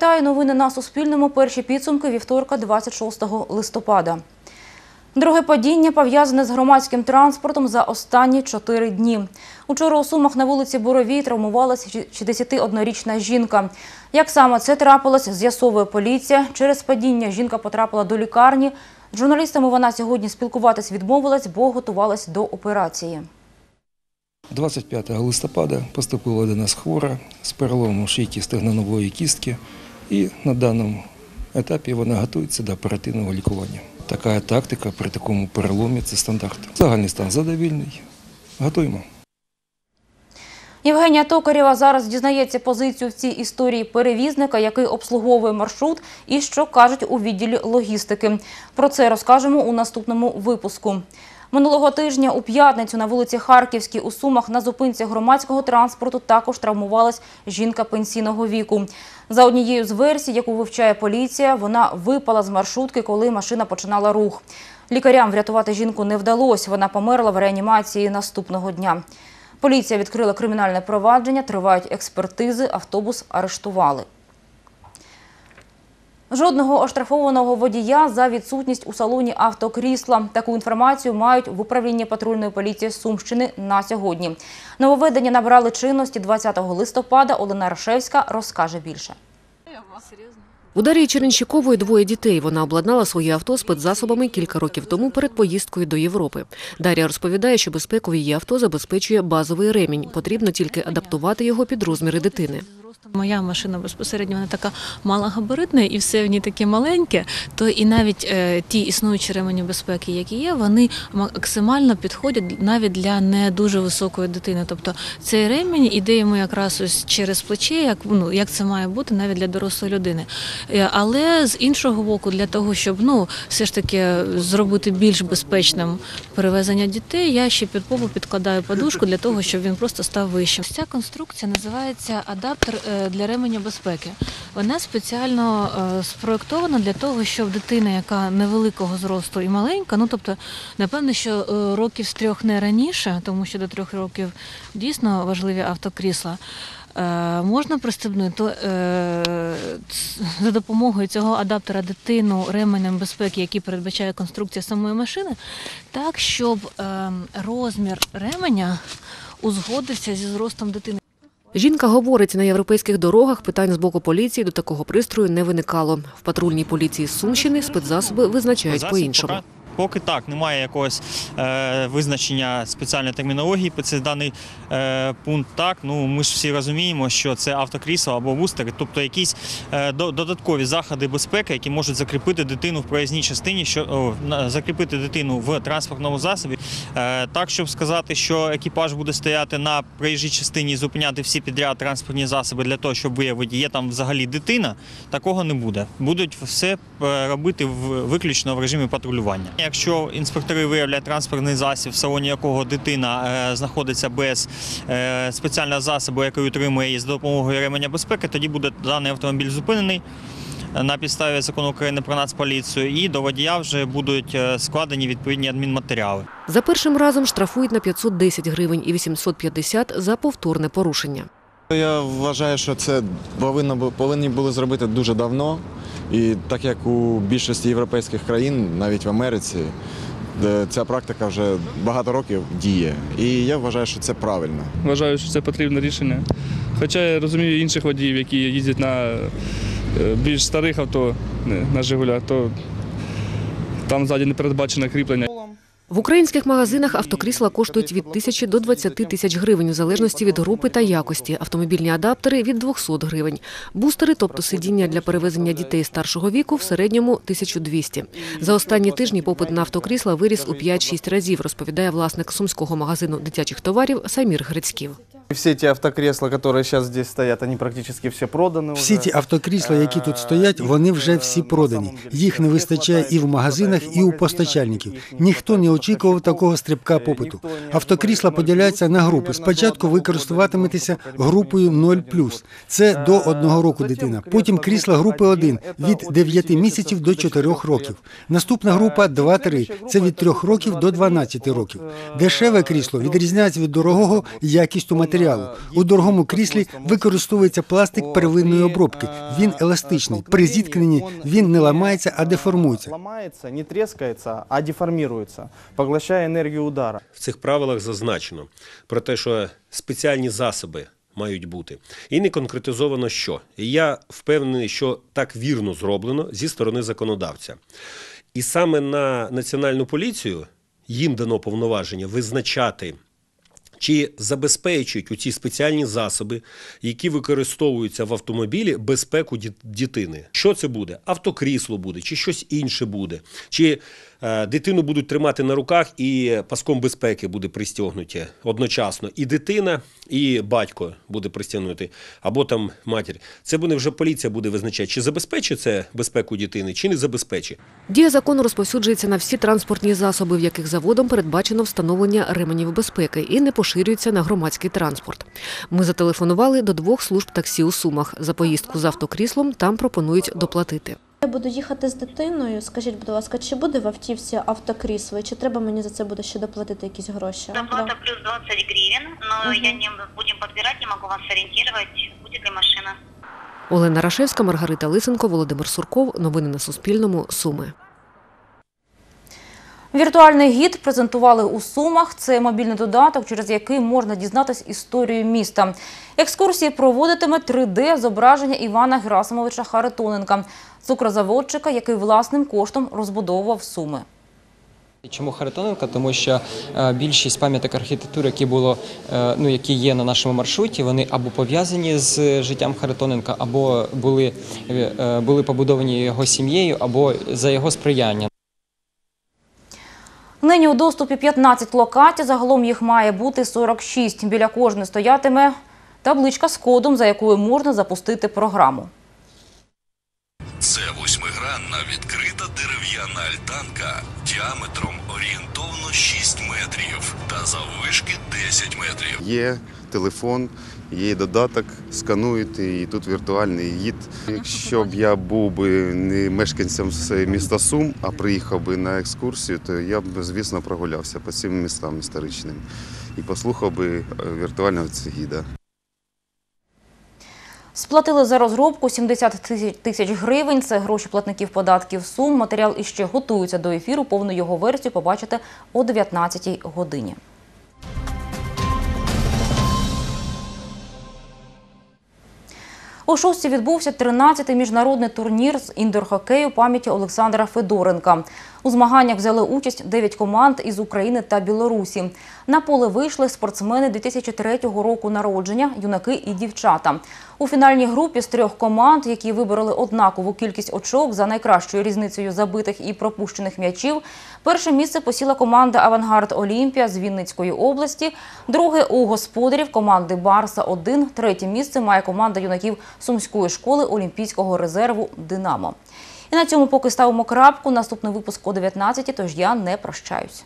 Вітаю новини на Суспільному. Перші підсумки вівторка 26 листопада. Друге падіння пов'язане з громадським транспортом за останні чотири дні. Учора у Сумах на вулиці Боровій травмувалася 61-річна жінка. Як саме це трапилось, з'ясовує поліція. Через падіння жінка потрапила до лікарні. З журналістами вона сьогодні спілкуватись відмовилась, бо готувалась до операції. 25 листопада поступила до нас хвора з переломом шийки стегнонової кістки і на даному етапі вона готується до оперативного лікування. Така тактика при такому переломі це стандарт. Загальний стан задовільний. Готуємо. Євгенія Токарєва зараз дізнається позицію в цій історії перевізника, який обслуговує маршрут, і що кажуть у відділі логістики. Про це розкажемо у наступному випуску. Минулого тижня у п'ятницю на вулиці Харківській у Сумах на зупинці громадського транспорту також травмувалась жінка пенсійного віку. За однією з версій, яку вивчає поліція, вона випала з маршрутки, коли машина починала рух. Лікарям врятувати жінку не вдалося. Вона померла в реанімації наступного дня. Поліція відкрила кримінальне провадження, тривають експертизи, автобус арештували. Жодного оштрафованого водія за відсутність у салоні автокрісла. Таку інформацію мають в управлінні патрульної поліції Сумщини на сьогодні. Нововведення набрали чинності 20 листопада. Олена Рашевська розкаже більше. У Дар'ї Черенщикової двоє дітей. Вона обладнала своє авто спецзасобами кілька років тому перед поїздкою до Європи. Дар'я розповідає, що безпеку її авто забезпечує базовий ремінь. Потрібно тільки адаптувати його під розміри дитини. Моя машина безпосередньо вона така малогабаритна і все в ній таке маленьке, то і навіть е, ті існуючі ремені безпеки, які є, вони максимально підходять навіть для не дуже високої дитини. Тобто цей ремінь іде йому якраз ось через плече, як ну як це має бути навіть для дорослої людини. Е, Але з іншого боку, для того, щоб ну все ж таки зробити більш безпечним перевезення дітей, я ще під попу підкладаю подушку для того, щоб він просто став вищим. Ця конструкція називається адаптер е, для ременя безпеки. Вона спеціально е, спроєктована для того, щоб дитина, яка невеликого зросту і маленька, ну тобто, напевно, що е, років з трьох не раніше, тому що до трьох років дійсно важливі автокрісла. е, Можна пристебнути за допомогою цього адаптера дитину ременем безпеки, який передбачає конструкція самої машини, так щоб е, розмір ременя узгодився зі зростом дитини. Жінка говорить, на європейських дорогах питань з боку поліції до такого пристрою не виникало. В патрульній поліції Сумщини спецзасоби визначають по-іншому. Поки- так, немає якогось е, визначення спеціальної термінології по цей даний е, пункт. Так, ну ми ж всі розуміємо, що це автокрісло або бустери, тобто якісь е, до- додаткові заходи безпеки, які можуть закріпити дитину в проїзній частині, що о, закріпити дитину в транспортному засобі. Е, так, щоб сказати, що екіпаж буде стояти на проїжджій частині і зупиняти всі підряд транспортні засоби для того, щоб виявити, є там взагалі дитина, такого не буде. Будуть все е, робити в виключно в режимі патрулювання. Якщо інспектори виявлять транспортний засіб, в салоні якого дитина е, знаходиться без е, спеціального засобу, який утримує її з допомогою ременя безпеки, тоді буде даний автомобіль зупинений. е, На підставі закону України про нацполіцію і до водія вже будуть складені відповідні адмінматеріали. За першим разом штрафують на 510 гривень і 850 за повторне порушення. Я вважаю, що це повинно повинні були зробити дуже давно. І так як у більшості європейських країн, навіть в Америці, ця практика вже багато років діє. І я вважаю, що це правильно. Вважаю, що це потрібне рішення. Хоча я розумію інших водіїв, які їздять на е, більш старих авто, на Жигулях, то там ззаді не передбачено кріплення. В українських магазинах автокрісла коштують від тисячі до 20 тисяч гривень, в залежності від групи та якості. Автомобільні адаптери – від 200 гривень. Бустери, тобто сидіння для перевезення дітей старшого віку, в середньому – 1200. За останні тижні попит на автокрісла виріс у 5-6 разів, розповідає власник сумського магазину дитячих товарів Самір Грицьків. Все эти автокресла, которые сейчас здесь стоят, они практически все проданы Всі уже. ті автокрісла, які тут стоять, вони вже всі продані. Їх не вистачає і в магазинах, і у постачальників. Ніхто не очікував такого стрибка попиту. Автокрісла поділяються на групи. Спочатку ви користуватиметеся групою 0+. Це до одного року дитина. Потім крісла групи 1 від 9 місяців до 4 років. Наступна група 2-3. Це від 3 років до 12 років. Дешеве крісло відрізняється від дорогого якістю матеріалу. матеріалу. У дорогому кріслі використовується пластик первинної обробки. Він еластичний. При зіткненні він не ламається, а деформується. Ломается, не трескается, а деформируется, поглощая энергию удара. В цих правилах зазначено про те, що спеціальні засоби мають бути. І не конкретизовано що. І я впевнений, що так вірно зроблено зі сторони законодавця. І саме на національну поліцію їм дано повноваження визначати. Чи забезпечують у ці спеціальні засоби, які використовуються в автомобілі, безпеку дітини. Що це буде? Автокрісло буде, чи щось інше буде? Чи дитину будуть тримати на руках і паском безпеки буде пристягнуті одночасно? І дитина, і батько буде пристягнути, або там матір. Це буде вже поліція буде визначати, чи забезпечить це безпеку дитини, чи не забезпечить. Дія закону розповсюджується на всі транспортні засоби, в яких заводом передбачено встановлення ременів безпеки і не поширюється на громадський транспорт. Ми зателефонували до двох служб таксі у Сумах. За поїздку з автокріслом там пропонують доплатити. Я буду їхати з дитиною. Скажіть, будь ласка, чи буде в автівці автокрісло, чи треба мені за це буде ще доплатити якісь гроші? Доплата Да. плюс 20 гривень, але я не будем підбирати, не могу вас орієнтувати, буде ли машина. Олена Рашевська, Маргарита Лисенко, Володимир Сурков. Новини на Суспільному. Суми. Віртуальний гід презентували у Сумах. Це мобільний додаток, через який можна дізнатись історію міста. Екскурсії проводитиме 3D-зображення Івана Герасимовича Харитоненка, цукрозаводчика, який власним коштом розбудовував Суми. Чому Харитоненка? Тому що е, більшість пам'яток архітектури, які було е, ну які є на нашому маршруті, вони або пов'язані з життям Харитоненка, або були, е, були побудовані його сім'єю, або за його сприяння. Нині у доступі 15 локацій, загалом їх має бути 46. Біля кожної стоятиме табличка з кодом, за якою можна запустити програму. Це восьмигранна відкрита дерев'яна альтанка діаметром орієнтовно 6 метрів та заввишки 10 метрів. Є телефон, є додаток, скануєте, і тут віртуальний гід. Якщо б я був би не мешканцем міста Сум, а приїхав би на екскурсію, то я б, звісно, прогулявся по цим містам історичним і послухав би е, віртуального гіда. Сплатили за розробку 70 тисяч- тисяч гривень. Це гроші платників податків Сум. Матеріал іще готується до ефіру. Повну його версію побачите о 19 годині. У шості відбувся 13-й міжнародний турнір з індор-хокею пам'яті Олександра Федоренка. У змаганнях взяли участь 9 команд із України та Білорусі. На поле вийшли спортсмени 2003 року народження, юнаки і дівчата. У фінальній групі з трьох команд, які вибороли однакову кількість очок за найкращою різницею забитих і пропущених м'ячів, перше місце посіла команда Авангард Олімпія з Вінницької області, друге у господарів команди Барса 1 третє місце має команда юнаків Сумської школи Олімпійського резерву Динамо. І на цьому поки ставимо крапку. Наступний випуск о 19, Тож я не прощаюсь.